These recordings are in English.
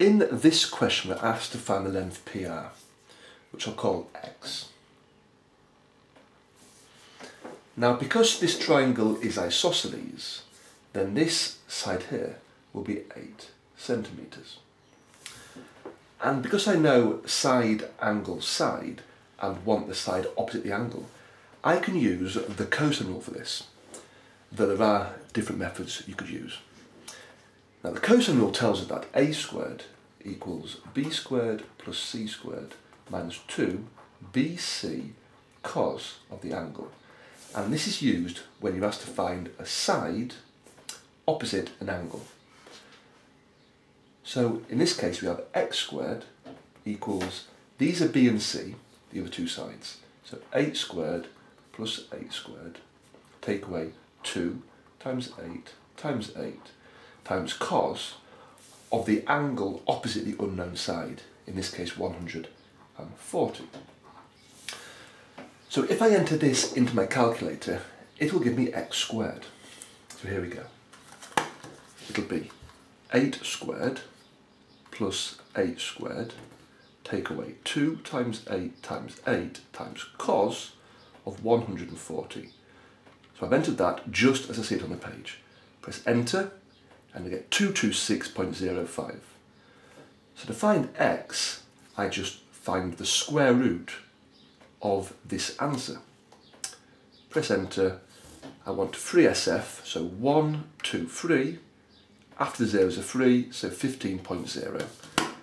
In this question, we're asked to find the length PR, which I'll call x. Now, because this triangle is isosceles, then this side here will be 8 centimetres. And because I know side angle side and want the side opposite the angle, I can use the cosine rule for this, though there are different methods you could use. Now the cosine rule tells us that a squared equals b squared plus c squared minus 2 bc cos of the angle. And this is used when you're asked to find a side opposite an angle. So in this case we have x squared equals, these are b and c, the other two sides. So 8 squared plus 8 squared, take away 2 times 8 times 8 times cos of the angle opposite the unknown side, in this case 140. So if I enter this into my calculator, it will give me x squared. So here we go. It'll be 8 squared plus 8 squared, take away 2 times 8 times 8 times cos of 140. So I've entered that just as I see it on the page. Press enter and I get 226.05. So to find x, I just find the square root of this answer. Press enter. I want free SF, so 1, 2, 3. After the zeros are 3, so 15.0.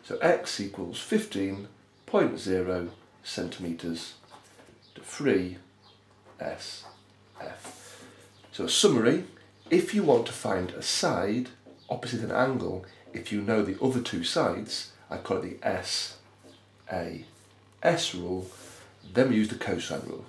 So x equals 15.0 centimetres to 3 SF. So a summary, if you want to find a side opposite an angle, if you know the other two sides, I call it the S, A, S rule, then we use the cosine rule.